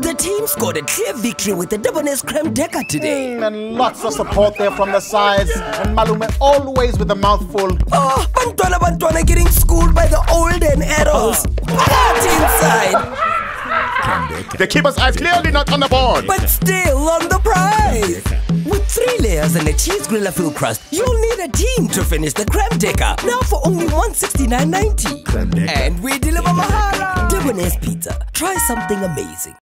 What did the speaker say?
The team scored a clear victory with the Debonairs Cram-Decker today. Mm, and lots of support there from the sides. And Malume always with a mouthful. Oh, Bantwana Bantwana getting schooled by the old and arrows. What inside, The keeper's eyes clearly not on the board. but still on the prize. With three layers and a cheese griller filled crust, you'll need a team to finish the Cram-Decker. Now for only one sixty nine ninety. And we deliver Mahara. Debonairs Pizza. Try something amazing.